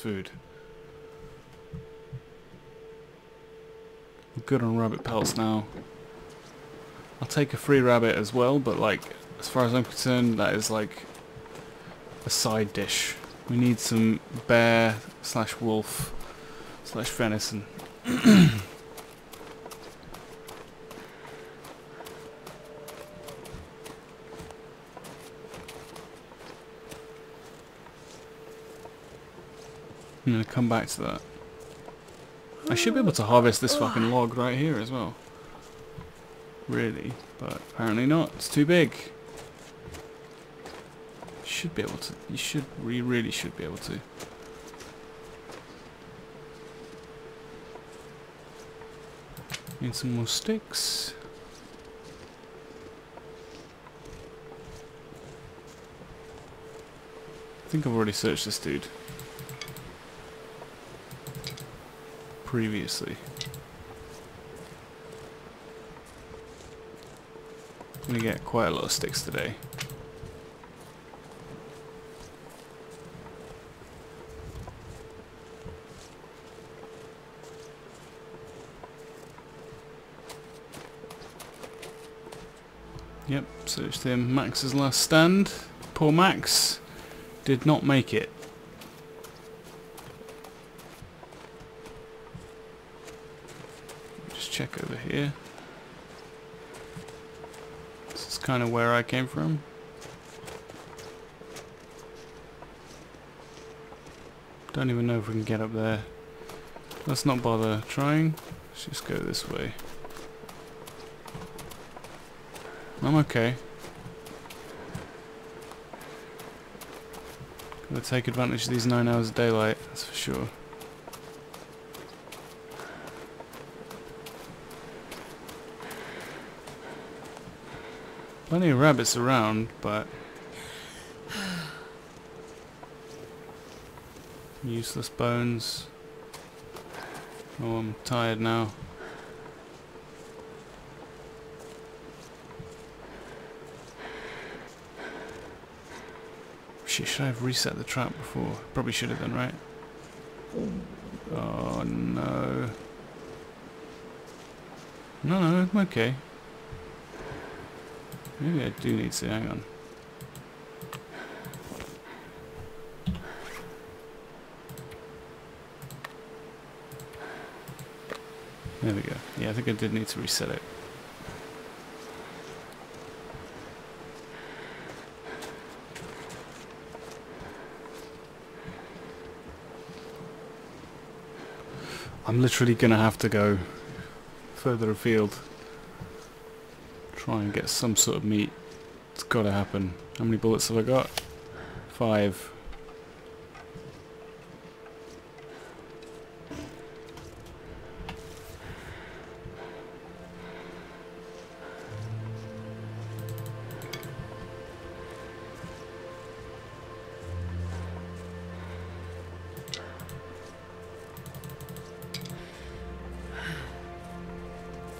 food. Good on rabbit pelts now. I'll take a free rabbit as well, but like, as far as I'm concerned, that is like a side dish. We need some bear slash wolf slash venison. I'm gonna come back to that. I should be able to harvest this fucking log right here as well. Really, but apparently not. It's too big. Should be able to. You should. We really should be able to. Need some more sticks. I think I've already searched this dude. Previously. I'm get quite a lot of sticks today. Yep, searched him. Max's last stand. Poor Max did not make it. Check over here. This is kind of where I came from. Don't even know if we can get up there. Let's not bother trying. Let's just go this way. I'm okay. Gotta take advantage of these nine hours of daylight, that's for sure. Plenty of rabbits around, but... Useless bones. Oh, I'm tired now. Shit, should I have reset the trap before? Probably should have done, right? Oh no. No, no, I'm okay. Maybe I do need to, hang on. There we go. Yeah, I think I did need to reset it. I'm literally going to have to go further afield. Try and get some sort of meat. It's got to happen. How many bullets have I got? Five.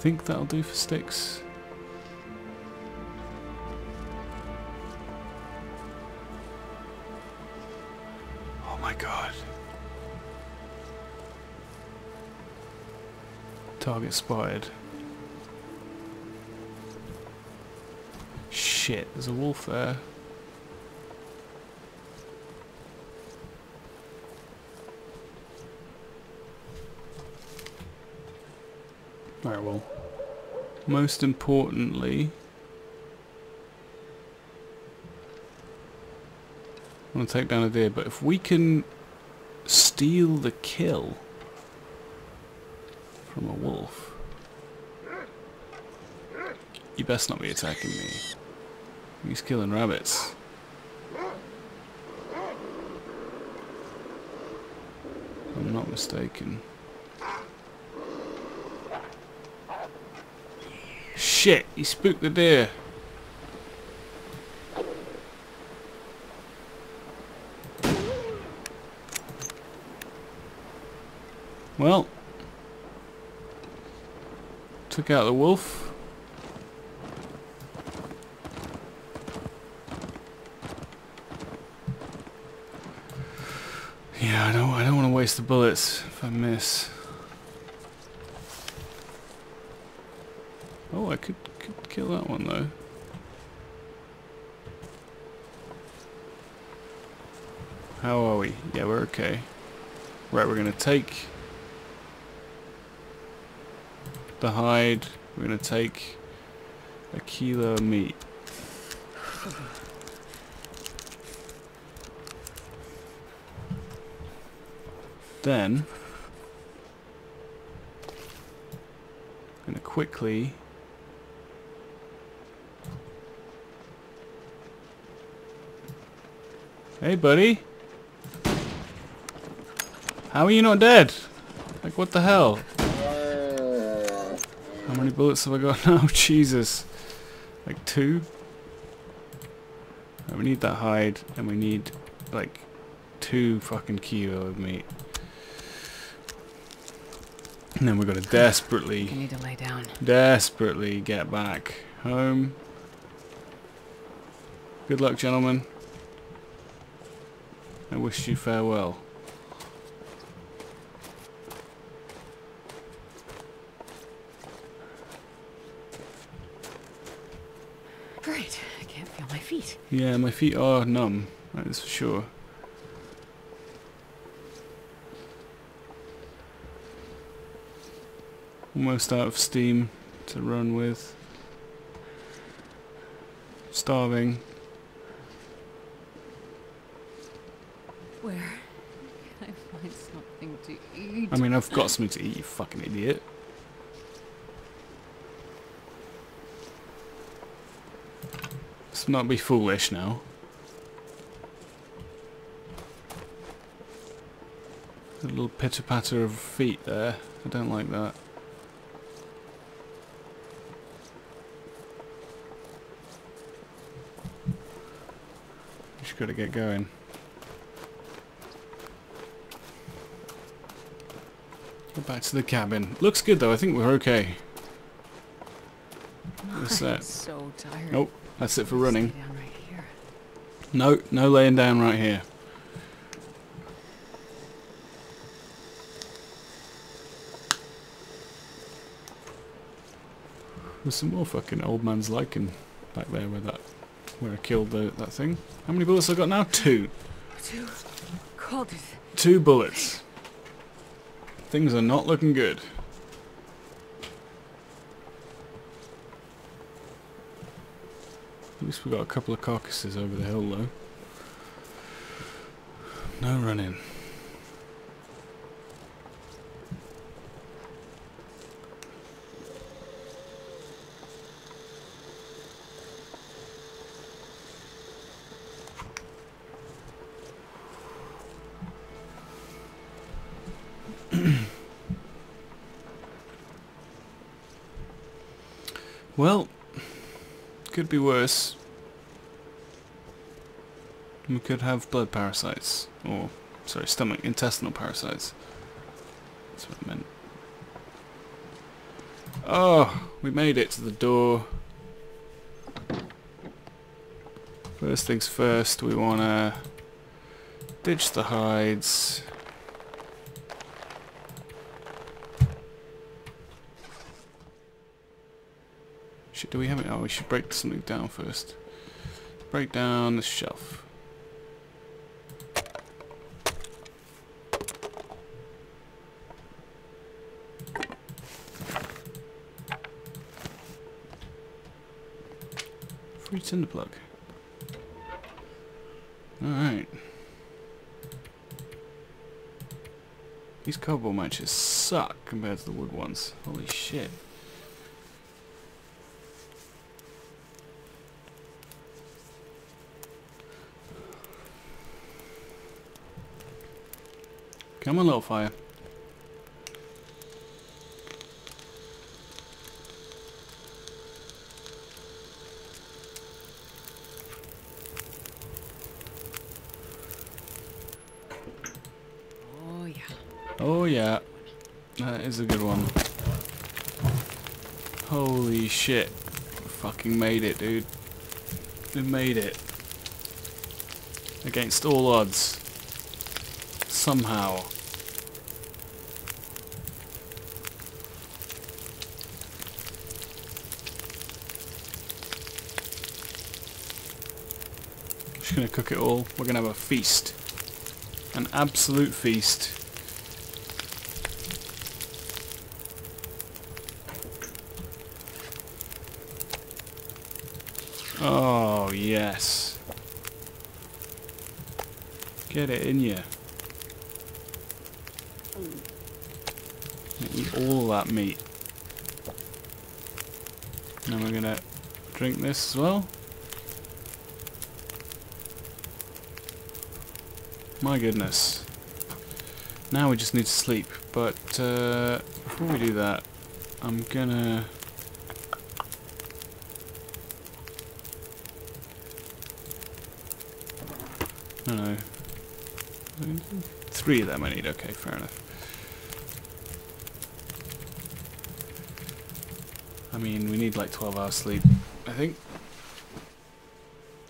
think that'll do for sticks. God. Target spotted. Shit, there's a wolf there. Alright, well, most importantly, want to take down a deer, but if we can steal the kill from a wolf, you best not be attacking me. He's killing rabbits. I'm not mistaken. Shit, he spooked the deer. Well, took out the wolf. Yeah, I don't, I don't want to waste the bullets if I miss. Oh, I could, could kill that one though. How are we? Yeah, we're okay. Right, we're going to take the hide. We're going to take a kilo of meat. Then, I'm going to quickly Hey, buddy. How are you not dead? Like, what the hell? Many bullets have I got now? Jesus. Like two? Right, we need that hide, and we need, like, two fucking kilo of meat. And then we're gonna You desperately, need to lay down. desperately get back home. Good luck, gentlemen. I wish you farewell. Yeah, my feet are numb, that is for sure. Almost out of steam to run with. Starving. Where can I find something to eat? I mean, I've got something to eat, you fucking idiot. Let's not be foolish now. A little pitter patter of feet there. I don't like that. Just gotta get going. Go back to the cabin. Looks good though, I think we're okay. What's I'm so tired. Nope, that's it for running. right. No, no laying down right here. There's some more fucking old man's lichen back there where that where I killed the, that thing. How many bullets I got now? Two. Cold. Two bullets. Things are not looking good. Least we got a couple of carcasses over the hill though. No running. Well, could be worse. We could have blood parasites, or sorry, stomach intestinal parasites. That's what I meant. Oh, we made it to the door. First things first, we wanna ditch the hides. Should, do we have it? Oh, we should break something down first. Break down the shelf. Free tinder plug. Alright. These cardboard matches suck compared to the wood ones. Holy shit. Come on, little fire. Oh yeah, that is a good one. Holy shit. Fucking made it, dude. We made it. Against all odds. Somehow. Just gonna cook it all. We're gonna have a feast. An absolute feast. Oh, yes. Get it in you. Eat all that meat. Now we're gonna drink this as well. My goodness. Now we just need to sleep, but uh, before we do that, I'm gonna... Three of them I need, okay, fair enough. I mean, we need like 12 hours sleep, I think.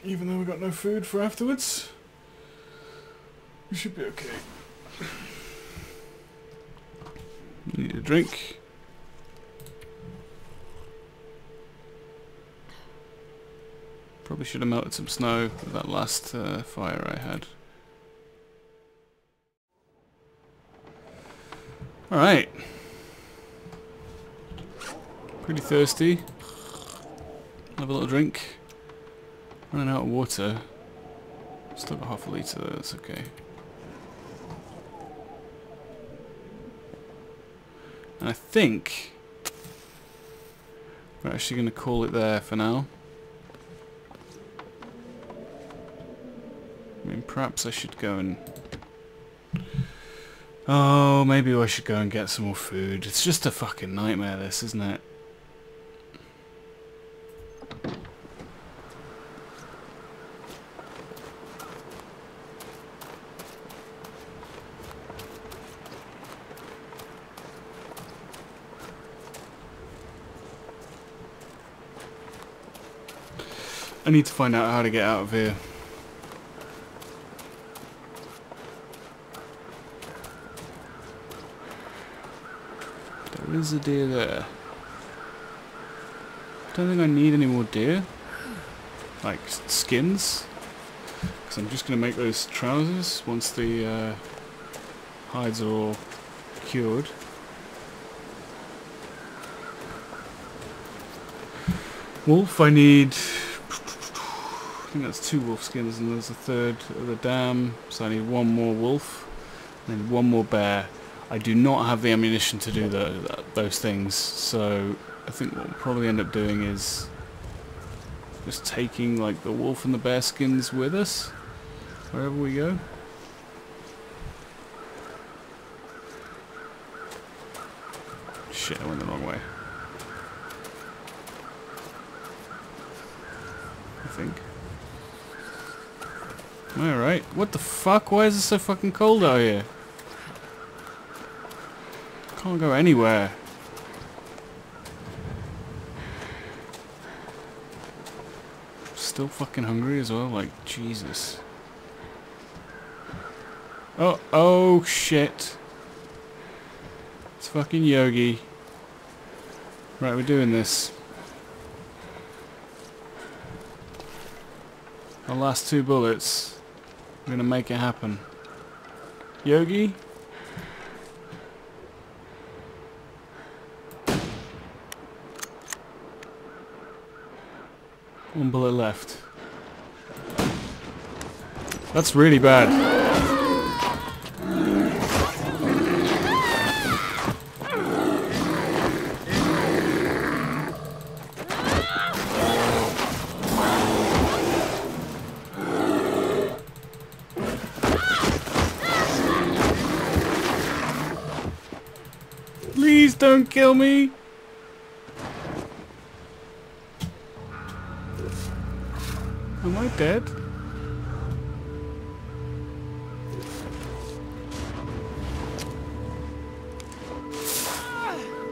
Even though we got no food for afterwards. We should be okay. Need a drink. Probably should have melted some snow with that last uh, fire I had. Alright. Pretty thirsty. Have a little drink. Running out of water. Still got half a litre, that's okay. And I think we're actually going to call it there for now. I mean, perhaps I should go and... Oh, maybe I should go and get some more food. It's just a fucking nightmare, this, isn't it? I need to find out how to get out of here. There is the deer there. Don't think I need any more deer. Like skins. Because I'm just going to make those trousers once the uh, hides are all cured. Wolf, I need I think that's two wolf skins and there's a third of the dam, so I need one more wolf, and one more bear. I do not have the ammunition to do the, those things, so I think what we'll probably end up doing is just taking like the wolf and the bear skins with us, wherever we go. Shit, I went the wrong way. I think. Alright. What the fuck? Why is it so fucking cold out here? Can't go anywhere. Still fucking hungry as well? Like, Jesus. Oh, oh shit. It's fucking Yogi. Right, we're doing this. The last two bullets. We're gonna make it happen. Yogi? One bullet left. That's really bad. Please don't kill me! Dead?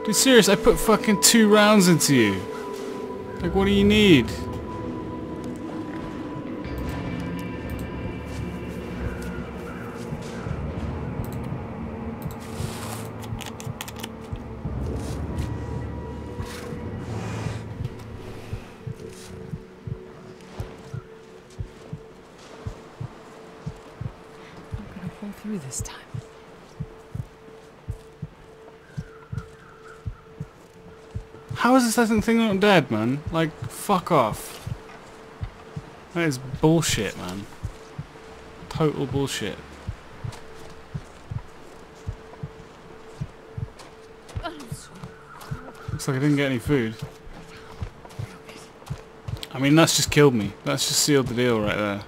Dude, serious, I put fucking two rounds into you. Like, what do you need? Through this time. How is this second thing not dead, man? Like, fuck off. That is bullshit, man. Total bullshit. Looks like I didn't get any food. I mean, that's just killed me. That's just sealed the deal right there.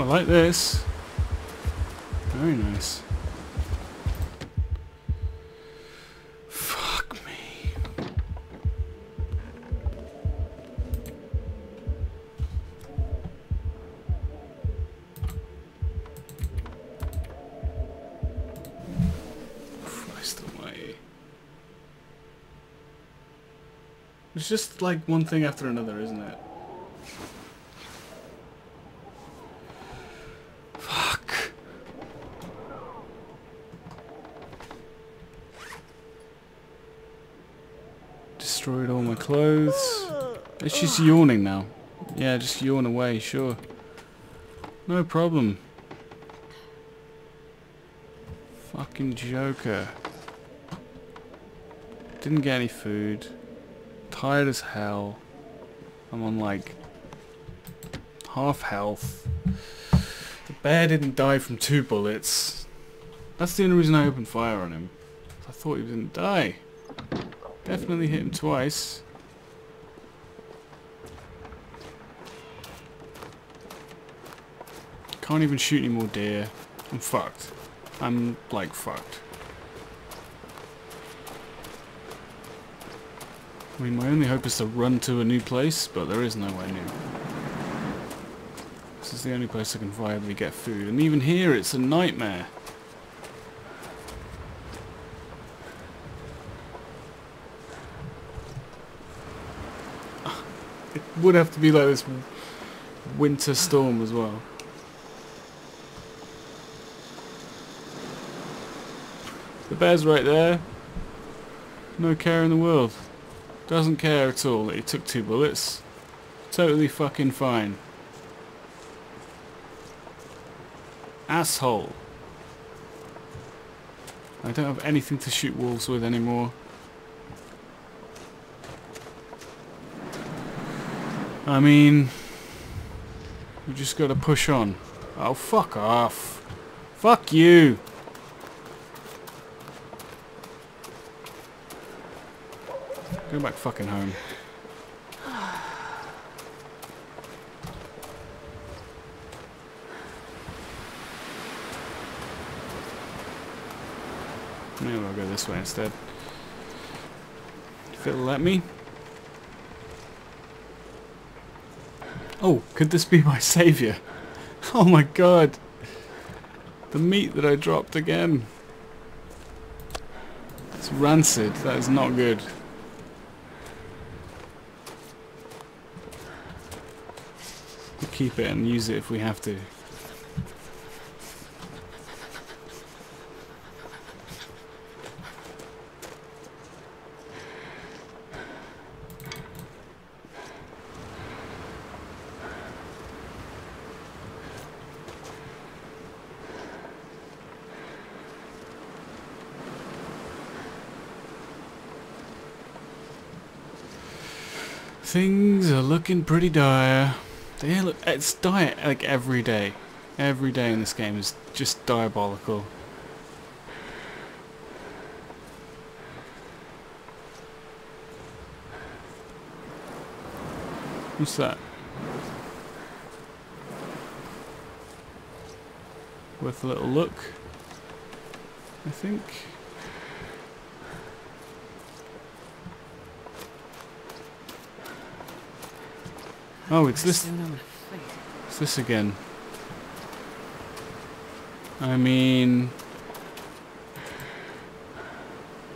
Oh, I like this. Very nice. Fuck me. Christ almighty. It's just like one thing after another, isn't it? Fuck. Destroyed all my clothes. It's just yawning now. Yeah, just yawn away, sure. No problem. Fucking Joker. Didn't get any food. Tired as hell. I'm on like half health. The bear didn't die from two bullets. That's the only reason I opened fire on him. I thought he didn't die. Definitely hit him twice. Can't even shoot any more deer. I'm fucked. I'm like fucked. I mean, my only hope is to run to a new place, but there is nowhere new. This is the only place I can viably get food, and even here it's a nightmare. Would have to be like this winter storm as well. The bear's right there. No care in the world. Doesn't care at all that he took two bullets. Totally fucking fine. Asshole. I don't have anything to shoot wolves with anymore. I mean, we just gotta push on. Oh, fuck off. Fuck you. Go back fucking home. Maybe I'll go this way instead. If it'll let me. Oh, could this be my savior? Oh my god. The meat that I dropped again. It's rancid. That is not good. We'll keep it and use it if we have to. Things are looking pretty dire. They look, it's dire like every day. Every day in this game is just diabolical. What's that? Worth a little look, I think. Oh, it's this. It's this again. I mean...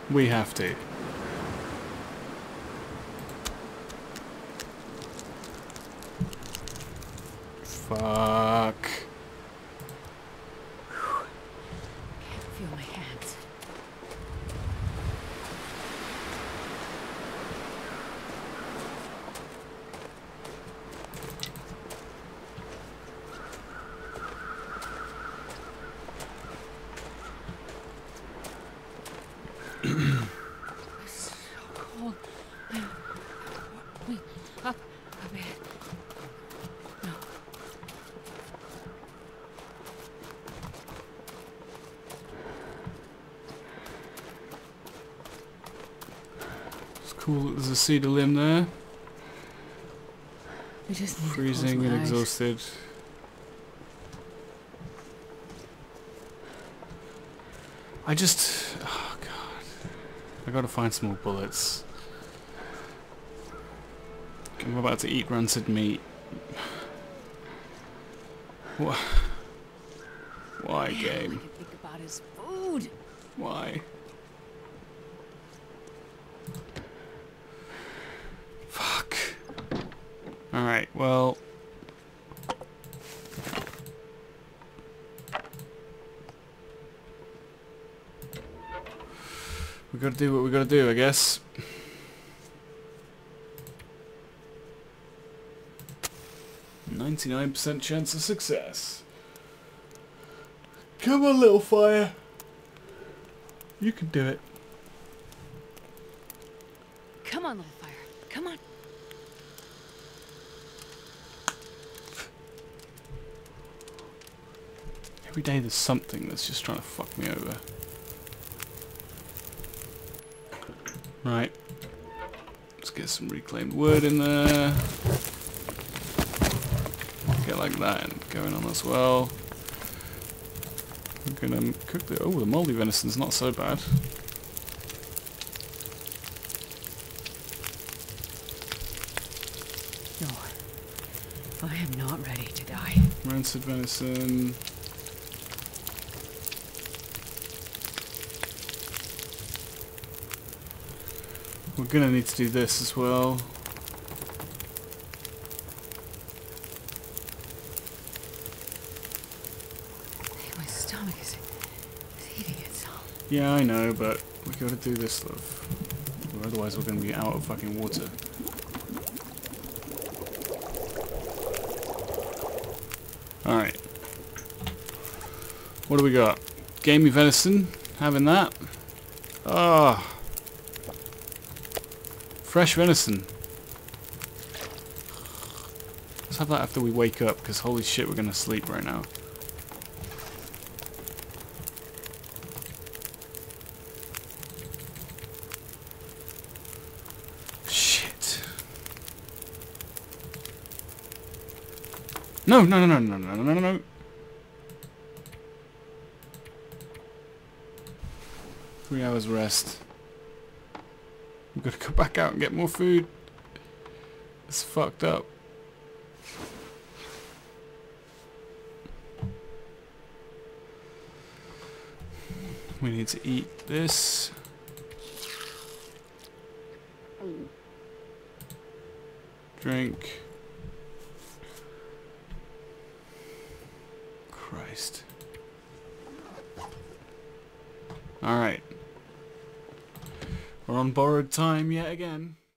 We have to. Fuck. Can't feel my hands. It's so cold. Wait, up, up ahead. No. It's cool there's a cedar limb there. I just Freezing and eyes. exhausted. I just... Oh god. I gotta find some more bullets. I'm about to eat rancid meat. What? Why, I game? can think about is food. Why? Fuck. Alright, well... We gotta do what we gotta do, I guess. Ninety-nine percent chance of success. Come on, little fire. You can do it. Come on, little fire. Come on. Every day there's something that's just trying to fuck me over. Right. Let's get some reclaimed wood in there. Get like that and going on as well. We're gonna cook the... Oh, the moldy venison's not so bad. No. I am not ready to die. Rancid venison. We're gonna need to do this as well. Hey, my stomach is, is eating itself. Yeah, I know, but we gotta do this, love. Or otherwise we're gonna be out of fucking water. Alright. What do we got? Gamey venison. Having that. Ah. Fresh venison. Let's have that after we wake up, because holy shit, we're gonna sleep right now. Shit. No, no, no, no, no, no, no, no, no. Three hours rest. Gonna go back out and get more food. It's fucked up. We need to eat this. Drink. Christ. Alright. We're on borrowed time yet again.